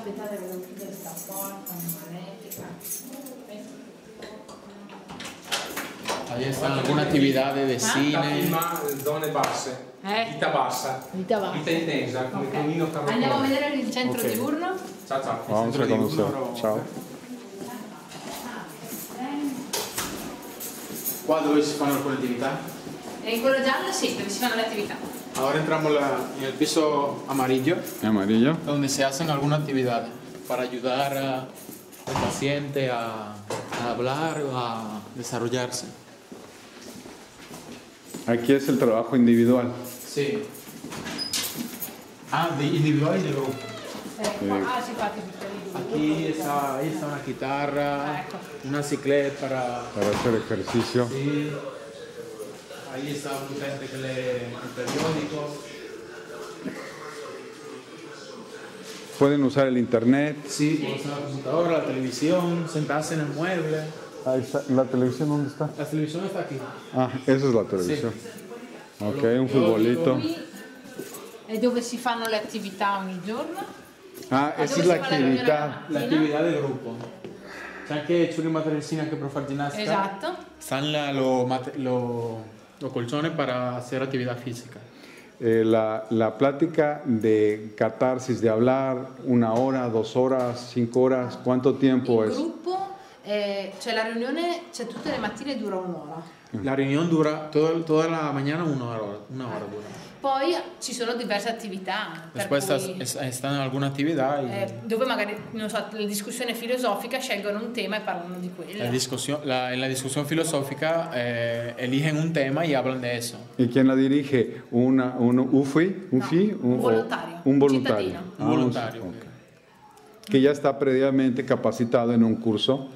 aspettate che devo chiudere sta porta, magnética. Ahí están algunas actividades de Da cine. prima zone basse, Eh? vita bassa, Vita bassa. vita intensa, come Ok. Tonino Andiamo a Carrocone. vedere il centro Ok. diurno? Ciao ciao. Centro de conocer. uno- Chao. Qua dove si fanno alcune attività? In quello giallo sì, dove si fanno le attività. Ahora entramos la- en el piso amarillo, Amarillo. donde se hacen algunas actividades para ayudar a- al paciente a, a hablar o a desarrollarse. Aquí es el trabajo individual. Sí. Ah, de individual y de grupo. Eh, ah, Aquí está, ahí está una guitarra, una cicleta para... Para hacer ejercicio. Sí. Ahí está un gente que lee el periódico. Pueden usar el internet. Sí, puedo usar la computadora, la televisión, sentarse en el mueble. Ahí está. ¿La televisión dónde está? La televisión está aquí. Ah, esa es la televisión. Ok, un futbolito. È dove si fanno le attività ogni giorno. Ah, esa es la actividad. La actividad de grupo. C'è anche c'è una materassina che per fare ginnastica. Esatto. Los mate- lo- los colchones para hacer actividad física. Eh, la, la plática de catarsis, de hablar una hora, dos horas, cinco horas, ¿cuánto tiempo Il es? gruppo, eh, cioè la riunione, c'è tutte le mattine dura un'ora. La reunión dura toda, toda la mañana una hora, una hora dura. Poi ci sono diverse attività. per Después cui, están en alguna actividad y eh, dove magari, non so, la discussione filosofica scelgono un tema e parlano di quello. la discusión, la- en la discusión filosófica eh, eligen un tema y hablan de eso. ¿Y quién la dirige? Una, un UFI? ¿Un No, FI? un o- voluntario, Un un voluntario. cittadino. Un Ah, voluntario. ok. Que ya está previamente capacitado en un curso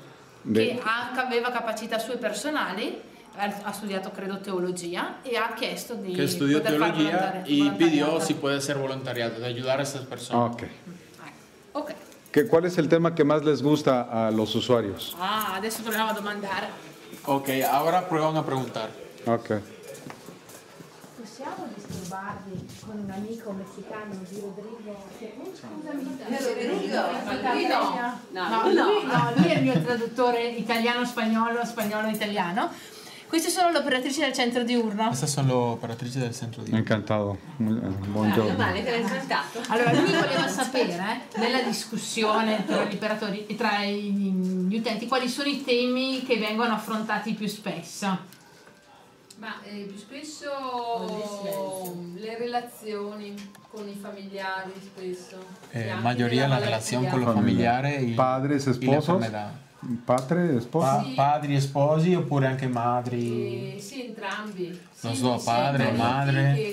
che de... anche aveva capacità sue personali, ha studiato credo teologia e ha chiesto di Que estudió poter fare teología volontari- y pidió volontariato. si puede ser voluntariado, de ayudar a esas Ah, personas. ok. Ok. ¿Qué, ¿Cuál es el tema que más les gusta a los usuarios? Ah, adesso proviamo a domandare. Ok, ahora prueban a preguntar. Ok. Possiamo disturbarvi con un amico messicano di Rodrigo? No, No, lui, no, lui è il mio traduttore italiano-spagnolo, spagnolo-italiano. Queste sono le operatrici del centro diurno. Estas son las operatrices del centro Encantado. Muy- eh, buongiorno. Male, te l'hai saltato. Allora, lui voleva sapere, eh, nella discussione tra gli operatori e tra gli utenti, quali sono i temi che vengono affrontati più spesso. Ma eh, più spesso le relazioni con i familiari spesso. Eh, mayoría nella la relación con los malattia. familiares y, Padres, la esposos. Padre e sposi? Pa- padri e sposi oppure anche madri? Eh, sì, entrambi. Non so, padre, sì, madre,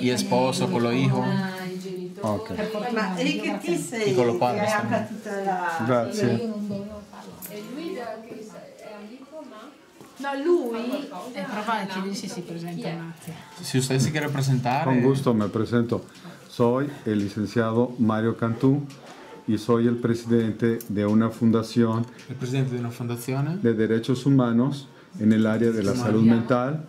io sposo con lo hijo. Eh, okay. Perché, ma che ti sei che tutta la... Grazie. E lui da che è amico, ma... No, lui è provare a chiedere se si presenta un attimo. Se usted si quiere presentare... Con gusto me presento. Soy el licenciado Mario Cantú. Y soy el presidente de una fundación El presidente de una fundación. de derechos humanos en el área de la salud mental.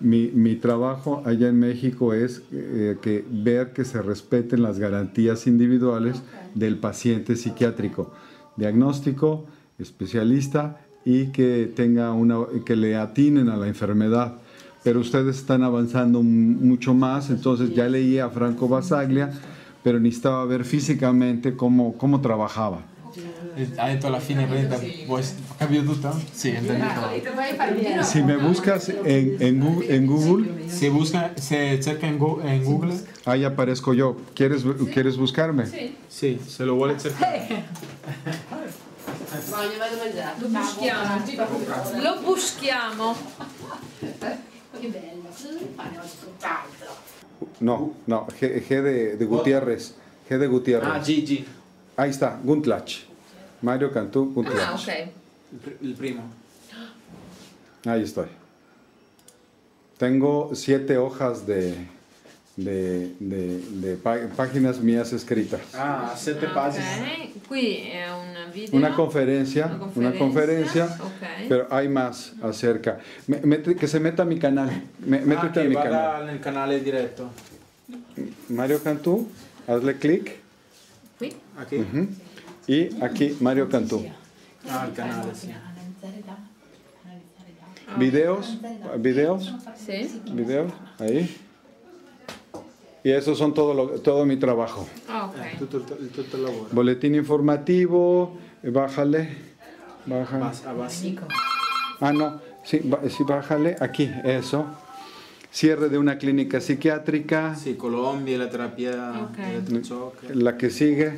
Mi, mi trabajo allá en México es eh, que ver que se respeten las garantías individuales del paciente psiquiátrico, diagnóstico, especialista y que tenga una que le atinen a la enfermedad. Pero ustedes están avanzando mucho más, entonces ya leí a Franco Basaglia, pero necesitaba ver físicamente cómo, cómo trabajaba. Eh, Ha detto alla fine, vedete, vuoi- capito tutto? Sì, un giro? Si me buscas en, en Gu- en Google, Se busca, se cerca en, Go- en Google, Ahí aparezco yo. ¿Quieres, ¿quieres buscarme? sì, se lo vuole cercare. Lo buschiamo. Lo buschiamo. Che bello. No, no, G, G de, de Gutiérrez. G de Gutiérrez. Ah, Gigi, Ahí está, Guntlach. Mario Cantú Ah, Guntlach. ok. il, pr- il primo. Ahí estoy. Tengo siete hojas de, de, de, de pá- páginas mías escritas. Ah, sette pagine. Ok, qui è un video. Una conferencia, una conferencia, ok. pero hay más acerca. Me- mete- que se meta a mi canal. Me- Ah, métete a mi canal. nel canale diretto. Mario Cantú, hazle clic. Qui? Aquí. Y aquí Mario Cantú. Ah, il canale, sì. Videos, videos, Sì. videos, ahí. Y esos son todo, lo- todo mi trabajo. Ah, ok. Tutto il, il- tutto il lavoro. Boletín informativo, eh, bájale, a base. Ah, no, sí, sí, bájale, aquí, eso. Cierre de una clínica psiquiátrica, Sì, Colombia, la terapia Ok. elettroshock. la que sigue.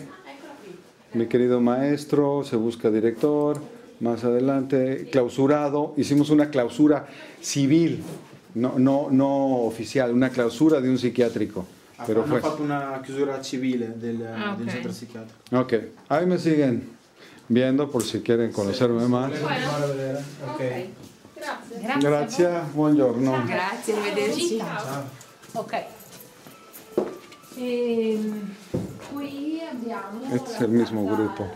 Mi querido maestro, se busca director. Más adelante, clausurado. Hicimos una clausura civil, no, no, no oficial, una clausura de un psiquiátrico. Pero Hanno fue. fatto una chiusura civile del, Ah, del ok. centro psichiatrico. Ok, ahí me siguen viendo por si quieren conocerme más. Ok. Grazie. Gracias, buongiorno. Grazie, arrivederci. Ok. Ehm, qui abbiamo... Es el mismo grupo.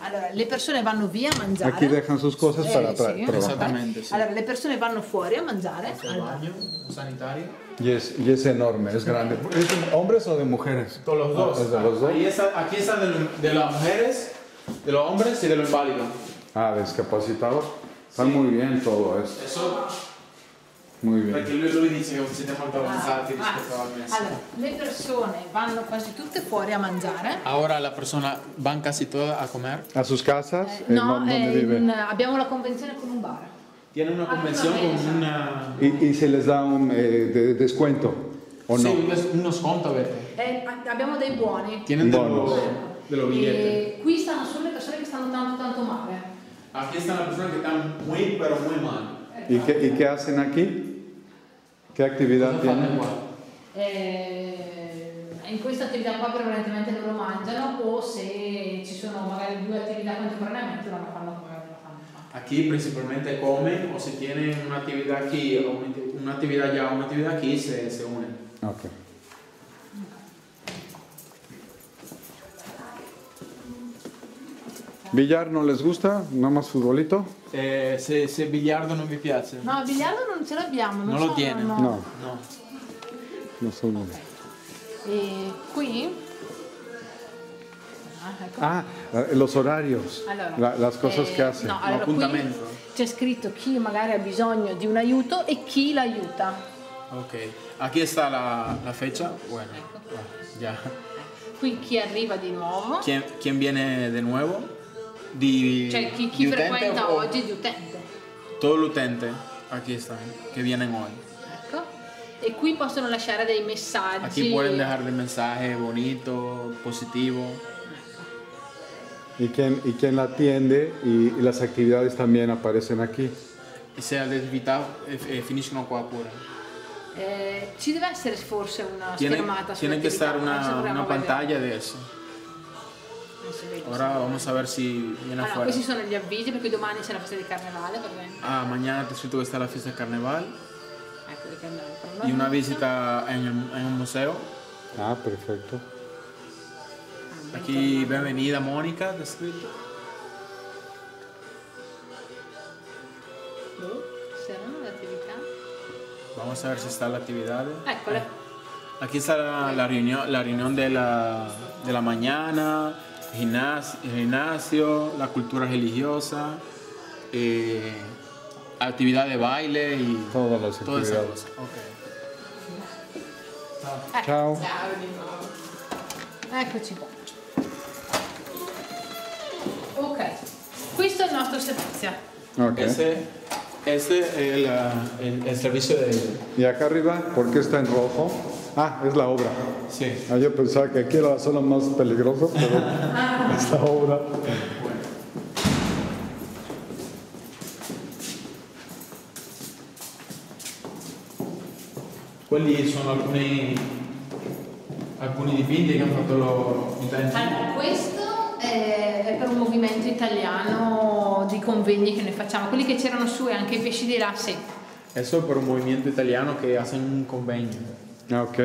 Allora, le persone vanno via a mangiare. Aquí dejan sus cosas Eh, para tra- sì. trabajar. Esattamente, sì. Allora, le persone vanno fuori a mangiare. Bagno, un sanitario. Y es, y es enorme, es grande. ¿Es de hombres o de mujeres? Con los dos. ¿Es de los dos? Ahí está, aquí está de, de las mujeres, de los hombres y de los inválidos. Ah, discapacitados. Están muy bien todo esto. Eso. Perché lui, lui dice che siete molto avanzati ah, rispetto al mese. allora, le persone vanno quasi tutte fuori a mangiare. Ahora la persona van casi todas a comer. ¿A sus casas? ¿En No, dónde eh, in- abbiamo la convenzione con un bar. Tienen una convención con una... ¿Y, y se les da un eh, de- descuento? ¿O Sí, no? un- uno sconto avete. Eh, abbiamo dei buoni. Tienen de Bonos. los, de los billetes. E qui stanno solo le persone che stanno tanto tanto male. Aquí están las personas que están muy, pero muy mal. ¿Y qué, ¿Y qué hacen aquí? Che attività tiene? Eh, in questa attività qua prevalentemente loro mangiano o se ci sono magari due attività contemporaneamente loro la fanno come la fanno. Aqui principalmente come o se tiene un'attività attività che una attività ya, una attività che se, se unen. Okay. ¿Billar no les gusta? ¿Nada más futbolito? Eh, se, se biliardo non vi piace? No, il biliardo non ce l'abbiamo. Non, Non lo so, tiene? No. No, No. no son muy- E qui? Ah, ecco. Ah, eh, los horarios, Allora, la- las cosas eh, que hacen. No, allora qui appuntamento. c'è scritto chi magari ha bisogno di un aiuto e chi l'aiuta. Ok. Aquí está la, la fecha. Bueno, ah, ya. Qui chi arriva di nuovo, ¿Quién, quién viene de nuevo? Di, cioè chi, chi di frequenta o- oggi di utente. Todo el utente. Aquí están, que vienen hoy. Ecco. E qui possono lasciare dei messaggi. Aquí pueden dejar de mensaje bonito, positivo. ¿Y quién, y quién la atiende y, y las actividades también aparecen aquí. E se le attività eh, eh, finiscono qua pure. Eh, ci deve essere forse una Tiene, schermata tiene que sull'attività, estar adesso una, una pantalla de eso. Ahora vamos a ver si viene Allora, questi sono gli avvisi perché domani c'è la festa di carnevale, esempio. Ah, mañana te escrito que está la fiesta de carnaval Ecco, di carnevale. y una visita en, un museo. Ah, perfecto. Aquí, bienvenida Mónica, te escrito. Le attività. Vamos a ver si está la actividad. Eccole. Aquí está la, la reunión, la reunión de la, de la mañana, gimnasio, gimnasio, la cultura religiosa, eh, actividad de baile y Todas las todas esas actividades. cosas. Ok. Chao. Eccoci qua. Ok, questo è il nostro servizio. Ok. Ese, ese es el, ah, el- el servicio de... Y acá arriba, ¿por qué está en rojo? Ah, es la obra. Sí. Ah, yo pensaba que aquí era la zona más peligrosa, pero es la obra. Quelli sono alcuni, alcuni dipinti che hanno fatto lo, gli utenti. Allora, questo è, è per un movimento italiano di convegni che noi facciamo. Quelli che c'erano su e anche i pesci di là, sì. Eso es por un movimiento italiano que hacen un convenio. Ah, ok.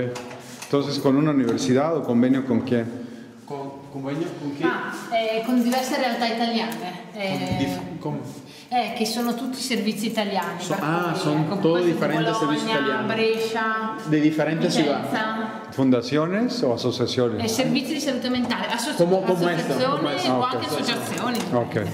Entonces, ¿con una universidad o convenio con quién? Con, convenio con chi? Ah, eh, con diverse realtà italiane. eh, con- eh, che sono tutti servizi italiani. So- ah, sono ecco, di differenti servizi italiani. Brescia, De diferentes ciudades. ¿Fundaciones o Eh, asociaciones? servizi di salute mentale, associazioni questo. o anche associazioni. Ok.